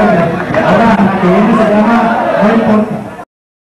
Ahora que viene se llama No importa.